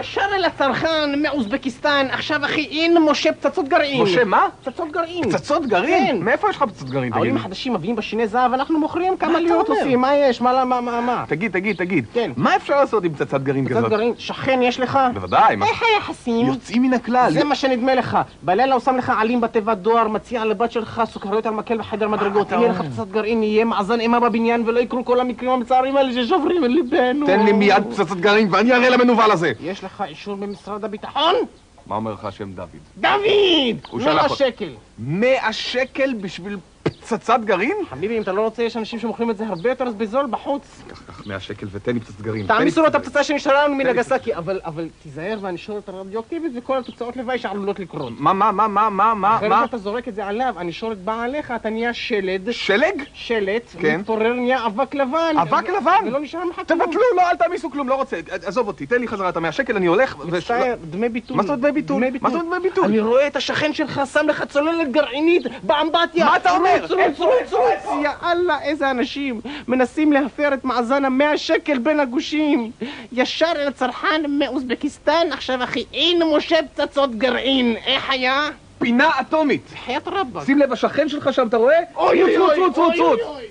ישר אל הצרכן מאוזבקיסטן, עכשיו אחי אין משה פצצות גרעין. משה, מה? פצצות גרעין. פצצות גרעין? כן. מאיפה יש לך פצצות גרעין, תגיד העולים לי? החדשים מביאים בשיני זהב, אנחנו מוכרים כמה לירות? עושים, מה יש? מה, מה, מה, מה? תגיד, תגיד, תגיד. כן. מה אפשר לעשות עם פצצת גרעין פצצת כזאת? גרעין, שכן יש לך? בוודאי? איך היחסים? יוצאים מן הכלל. זה מה שנדמה לך. בלילה הוא שם לך עלים בתיבת דואר, מציע לבת שלך סוכריות על מקל בחדר מדרגות. יהיה לך? פצצת גרעין, יהיה מאזן אימה בבניין ולא יקרו כל המקרים המצערים האלה ששוברים את ליבנו. תן לי מיד פצצת גרעין ואני אראה למנוול הזה. יש לך אישור במשרד הביטחון? מה אומר לך השם דוד? דוד! הוא מאה שלח אותי. שקל. מאה שקל בשביל פצצת גרעין? חביבי, אם אתה לא רוצה, יש אנשים שמוכרים את זה הרבה יותר בזול בחוץ. קח, קח מאה שקל ותן לי פצצת גרעין. תעמיסו לו את הפצצה שנשארה לנו מנגסקי, אבל אבל תיזהר והנשורת הרדיואקטיבית וכל התוצאות לוואי שעלולות לקרות. מה, מה, מה, מה, מה, מה, אחרי מה? שאתה זורק את זה עליו, הנשורת באה עליך, אתה נהיה שלד, שלג? שלט, כן. מתפורר, נהיה אבק לבן. אבק לבן? ולא נשאר ממך כלום. תבטלו, לא, אל תעמיסו כלום, לא רוצה. עזוב אותי, תן לי חזרה את המאה שקל, אני הולך. מצטער, דמי ביטול. מה זאת אומרת דמי ביטול? מה זאת אומרת דמי ביטול? אני רואה את השכן שלך שם לך צוללת גרעינית באמבטיה. מה אתה אומר? רוץ, רוץ. יאללה, איזה אנשים מנסים להפר את מאזן המאה שקל בין הגושים. ישר אל הצרכן מאוזבקיסטן, עכשיו אחי, אין משה פצצות גרעין. איך היה? פינה אטומית. חיית רבאק. שים לב, השכן שלך שם, אתה רואה? אוי אוי אוי. אוי, אוי.